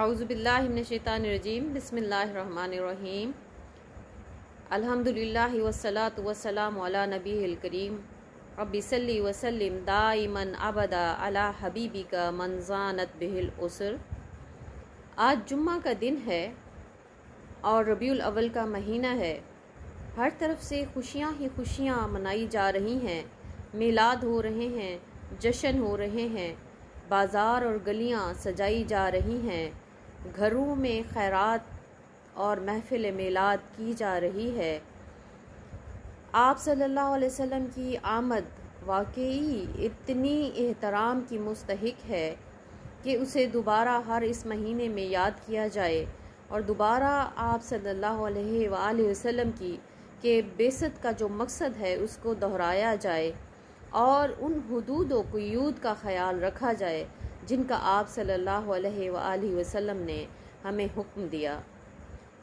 हाउज़बिल्लिनशैतानरजीम बसमीम अल्हम्दुलिल्लाह वस्सलातु वस्सलामु अला नबील करीम वसल्लिम दाइमन अबदा अला हबीबिका मनजानत बिहिल उसर आज जुम्मा का दिन है और रबीउल अव्वल का महीना है हर तरफ़ से खुशियाँ ही खुशियाँ मनाई जा रही हैं मिलाद हो रहे हैं जश्न हो रहे हैं बाज़ार और गलियाँ सजाई जा रही हैं घरों में खैरात और महफिल मिलाद की जा रही है। आप सल्लल्लाहु अलैहि वसल्लम की आमद वाकई इतनी एहतराम की मुस्तहिक है कि उसे दोबारा हर इस महीने में याद किया जाए और दोबारा आप सल्लल्लाहु अलैहि वसल्लम की, के बेसत का जो मकसद है उसको दोहराया जाए और उन हदूद व क़यूद का ख्याल रखा जाए जिनका आप सल्लल्लाहु अलैहि वसल्लम ने हमें हुक्म दिया।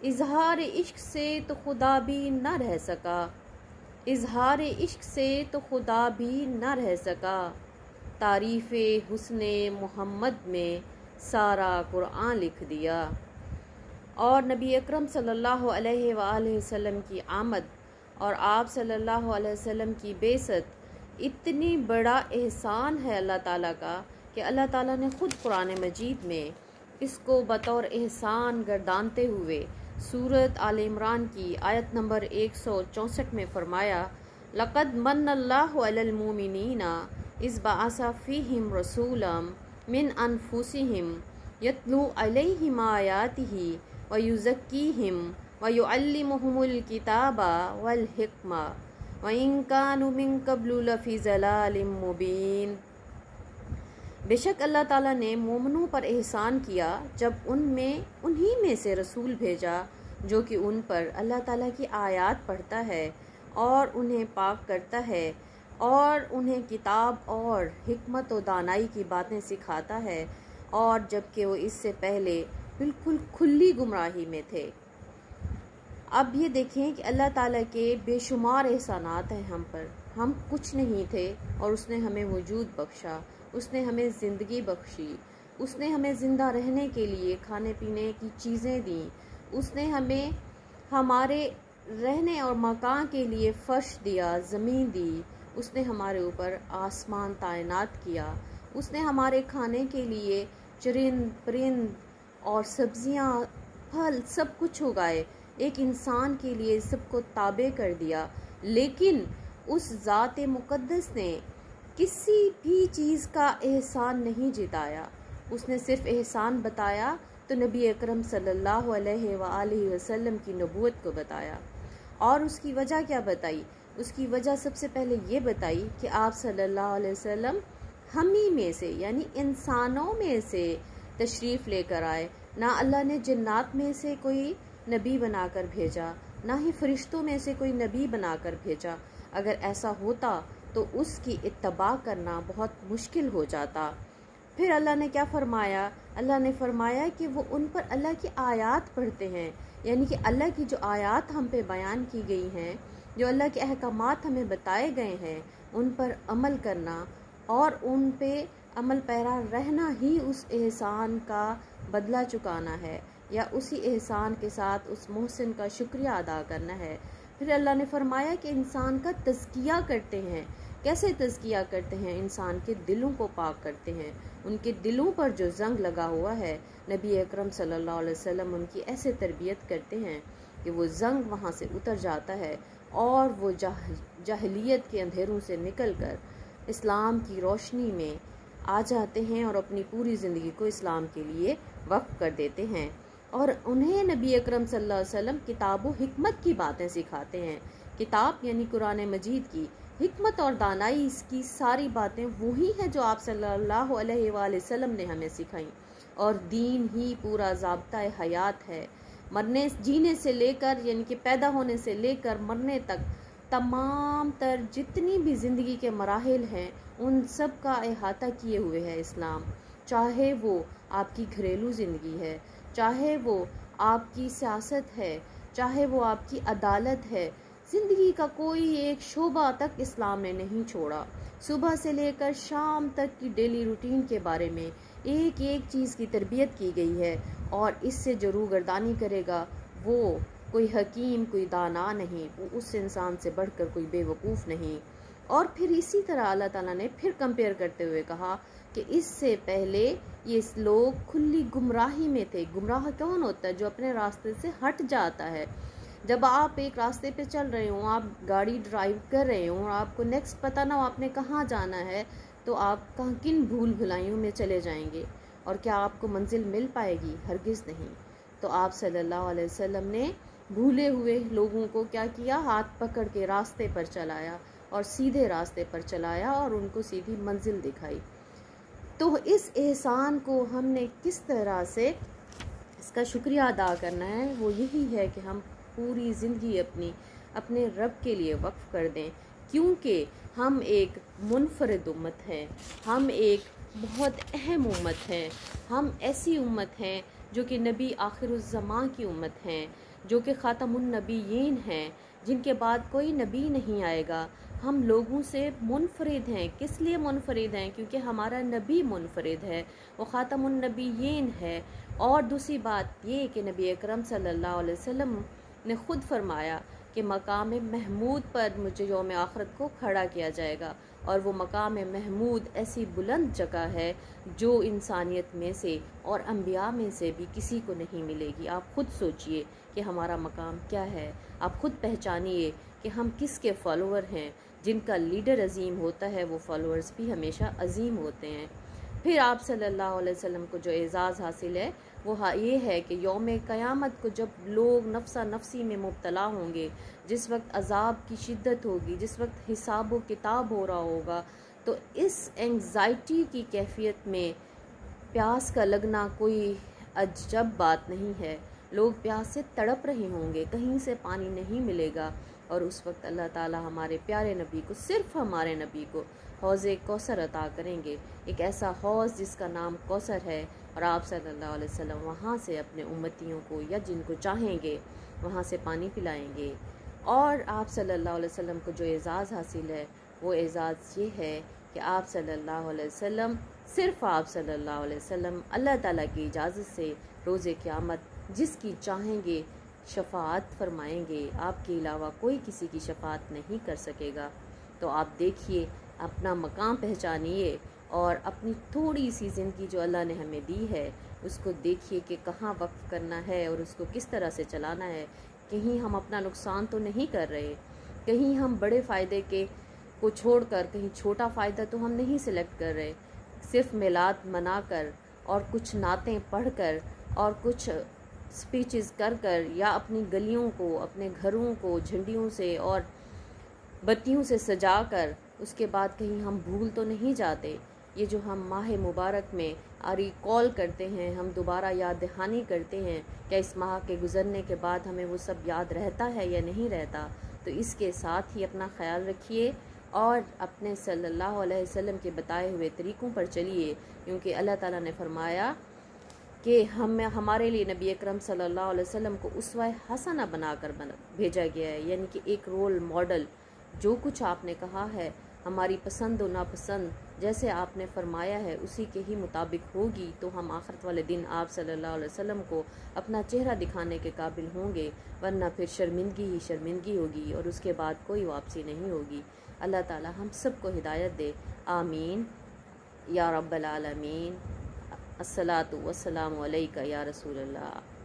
इजहार इश्क से तो खुदा भी न रह सका। इजहार इश्क से तो खुदा भी न रह सका। तारीफ़ हुसन मोहम्मद में सारा कुरान लिख दिया। और नबी अकरम सल्लल्लाहु अलैहि वसल्लम की आमद और आप सल्लल्लाहु अलैहि वसल्लम की बेसत इतनी बड़ा एहसान है अल्लाह ताला का कि अल्लाह ताला ने ख़ुद कुरान मजीद में इसको बतौर एहसान गर्दानते हुए सूरत आल इमरान की आयत नंबर एक सौ चौंसठ में फ़रमाया, लक़द मन अल्लामिना इस फ़ीहिम रसूलम मिन अनफुसिहिम यतलू अलैहिम आयातिही व युज़क्कीहिम व युअल्लिमुहुमुल किताबा वल हिक्मा वइनकानुमिन कबलफ़ी मुबीन। बेशक अल्लाह ताला ने मोमनों पर एहसान किया जब उनमें, उन्हीं में से रसूल भेजा, जो कि उन पर अल्लाह ताला की आयत पढ़ता है और उन्हें पाक करता है और उन्हें किताब और हिकमत व दानाई की बातें सिखाता है और जबकि वो इससे पहले बिल्कुल खुली गुमराही में थे। अब ये देखें कि अल्लाह ताला के बेशुमार एहसानात हैं हम पर। हम कुछ नहीं थे और उसने हमें वजूद बख्शा। उसने हमें ज़िंदगी बख्शी। उसने हमें ज़िंदा रहने के लिए खाने पीने की चीज़ें दी। उसने हमें हमारे रहने और मकान के लिए फ़र्श दिया, ज़मीन दी। उसने हमारे ऊपर आसमान तैनात किया। उसने हमारे खाने के लिए चरिंद, परिंद और सब्ज़ियाँ, फल सब कुछ उगाए। एक इंसान के लिए सबको ताबे कर दिया। लेकिन उस ज़ात मुक़दस ने किसी भी चीज़ का एहसान नहीं जिताया। उसने सिर्फ़ एहसान बताया तो नबी अकरम सल्लल्लाहु अलैहि वसल्लम की नबूत को बताया। और उसकी वजह क्या बताई? उसकी वजह सबसे पहले ये बताई कि आप सल्लल्लाहु अलैहि वसल्लम हम ही में से, यानी इंसानों में से तशरीफ़ लेकर आए। ना अल्लाह ने जन्नात में से कोई नबी बनाकर भेजा, ना ही फरिश्तों में से कोई नबी बनाकर भेजा। अगर ऐसा होता तो उसकी इत्तबा करना बहुत मुश्किल हो जाता। फिर अल्लाह ने क्या फरमाया? अल्लाह ने फरमाया कि वो उन पर अल्लाह की आयत पढ़ते हैं, यानी कि अल्लाह की जो आयत हम पे बयान की गई हैं, जो अल्लाह के अहकाम हमें बताए गए हैं, उन पर अमल करना और उन पे अमल पैरा रहना ही उस एहसान का बदला चुकाना है, या उसी एहसान के साथ उस मोहसिन का शुक्रिया अदा करना है। फिर अल्लाह ने फरमाया कि इंसान का तज़किया करते हैं कैसे तज़किया करते हैं? इंसान के दिलों को पाक करते हैं। उनके दिलों पर जो जंग लगा हुआ है, नबी अकरम सल्लल्लाहु अलैहि वसल्लम उनकी ऐसे तरबियत करते हैं कि वो जंग वहाँ से उतर जाता है और वो जाह जाहलीत के अंधेरों से निकल कर इस्लाम की रोशनी में आ जाते हैं और अपनी पूरी ज़िंदगी को इस्लाम के लिए वक्फ कर देते हैं और उन्हें नबी अकरम सल्लल्लाहु अलैहि वसल्लम किताब हिकमत की बातें सिखाते हैं। किताब यानी कुरान मजीद की हिकमत और दानाई, इसकी सारी बातें वही हैं जो आप सल्लल्लाहु अलैहि वसल्लम ने हमें सिखाई। और दीन ही पूरा जबता हयात है। मरने, जीने से लेकर, यानी कि पैदा होने से लेकर मरने तक, तमाम तर जितनी भी ज़िंदगी के मराहल हैं, उन सब का अहाता किए हुए है इस्लाम। चाहे वो आपकी घरेलू ज़िंदगी है, चाहे वो आपकी सियासत है, चाहे वो आपकी अदालत है ज़िंदगी का कोई एक शोबा तक इस्लाम ने नहीं छोड़ा। सुबह से लेकर शाम तक की डेली रूटीन के बारे में एक एक चीज़ की तरबियत की गई है और इससे जो रूगर्दानी करेगा, वो कोई हकीम, कोई दाना नहीं उस इंसान से बढ़कर कोई बेवकूफ़ नहीं। और फिर इसी तरह अल्लाह ताला ने फिर कंपेयर करते हुए कहा कि इससे पहले ये लोग खुली गुमराही में थे। गुमराह कौन होता? है जो अपने रास्ते से हट जाता है। जब आप एक रास्ते पे चल रहे हो, आप गाड़ी ड्राइव कर रहे हो और आपको नेक्स्ट पता ना हो आपने कहाँ जाना है तो आप कहाँ, किन भूल भुलाइयों में चले जाएँगे और क्या आपको मंजिल मिल पाएगी? हरगिज़ नहीं। तो आप सल्लल्लाहु अलैहि वसल्लम ने भूले हुए लोगों को क्या किया? हाथ पकड़ के रास्ते पर चलाया और सीधे रास्ते पर चलाया और उनको सीधी मंजिल दिखाई। तो इस एहसान को हमने किस तरह से, इसका शुक्रिया अदा करना है, वो यही है कि हम पूरी ज़िंदगी अपनी, अपने रब के लिए वक्फ कर दें, क्योंकि हम एक मुनफरद उम्मत हैं। हम एक बहुत अहम उम्मत हैं। हम ऐसी उम्मत हैं जो कि नबी आखिर की उम्मत हैं, जो कि ख़ातमुलनबीन हैं, जिनके बाद कोई नबी नहीं आएगा। हम लोगों से मुनफरद हैं। किस लिए मुनफरद हैं? क्योंकि हमारा नबी मुनफरद है, वो ख़ातमुलनबीन है। और दूसरी बात ये कि नबी अकरम सल्लल्लाहु अलैहि वसल्लम ने ख़ुद फरमाया कि मकाम महमूद पर मुझे योम आखरत को खड़ा किया जाएगा और वो मकाम महमूद ऐसी बुलंद जगह है जो इंसानियत में से और अम्बिया में से भी किसी को नहीं मिलेगी। आप ख़ुद सोचिए कि हमारा मकाम क्या है। आप ख़ुद पहचानिए कि हम किसके फॉलोअर हैं। जिनका लीडर अजीम होता है, वो फॉलोअर्स भी हमेशा अजीम होते हैं। फिर आप सल्लल्लाहु अलैहि वसल्लम को जो एज़ाज़ हासिल है वो ये है कि योम क़यामत को जब लोग नफसा नफसी में मुबतला होंगे, जिस वक्त अजाब की शिद्दत होगी, जिस वक्त हिसाब व किताब हो रहा होगा तो इस एंग्ज़ाइटी की कैफियत में प्यास का लगना कोई अजब बात नहीं है। लोग प्यास से तड़प रहे होंगे, कहीं से पानी नहीं मिलेगा। और उस वक्त अल्लाह ताला हमारे प्यारे नबी को, सिर्फ़ हमारे नबी को हौज़ कौसर अता करेंगे। एक ऐसा हौज़ जिसका नाम कौसर है और आप सल्लल्लाहु अलैहि वसल्लम वहाँ से अपने उम्मतियों को या जिनको चाहेंगे, वहाँ से पानी पिलाएँगे। और आप सल्लल्लाहु अलैहि वसल्लम को जो एज़ाज़ हासिल है, वो एज़ाज़ ये है कि आप सल्लल्लाहु अलैहि वसल्लम, सिर्फ़ आप सल्लल्लाहु अलैहि वसल्लम, अल्लाह ताला की इजाज़त से रोज़े क़यामत जिसकी चाहेंगे शफात फरमाएँगे, आपके अलावा कोई किसी की शफात नहीं कर सकेगा। तो आप देखिए, अपना मकाम पहचानिए और अपनी थोड़ी सी ज़िंदगी जो अल्लाह ने हमें दी है, उसको देखिए कि कहाँ वक्फ करना है और उसको किस तरह से चलाना है। कहीं हम अपना नुकसान तो नहीं कर रहे, कहीं हम बड़े फ़ायदे के, को छोड़कर, कहीं छोटा फ़ायदा तो हम नहीं सिलेक्ट कर रहे। सिर्फ़ मिलाद मनाकर और कुछ नातें पढ़कर और कुछ स्पीचेस कर कर या अपनी गलियों को, अपने घरों को, झंडियों से और बत्तियों से सजा कर उसके बाद कहीं हम भूल तो नहीं जाते। ये जो हम माह मुबारक में आरी कॉल करते हैं, हम दोबारा याद दहानी करते हैं, क्या इस माह के गुज़रने के बाद हमें वो सब याद रहता है या नहीं रहता? तो इसके साथ ही अपना ख्याल रखिए और अपने सल्लल्लाहु अलैहि वसल्लम के बताए हुए तरीक़ों पर चलिए, क्योंकि अल्लाह ताला ने फरमाया कि हम, हमारे लिए नबी अकरम सल्लल्लाहु अलैहि वसल्लम को उसवा हसना बनाकर बना, भेजा गया है। यानी कि एक रोल मॉडल जो कुछ आपने कहा है, हमारी पसंद और नापसंद जैसे आपने फरमाया है, उसी के ही मुताबिक होगी तो हम आखरत वाले दिन आप सल्लल्लाहु अलैहि वसल्लम को अपना चेहरा दिखाने के काबिल होंगे, वरना फिर शर्मिंदगी ही शर्मिंदगी होगी और उसके बाद कोई वापसी नहीं होगी। अल्लाह ताला हम सबको हिदायत दे। आमीन। या रब्बल आलमीन। अस्सलातु वस्सलामु अलैका या रसूलल्लाह।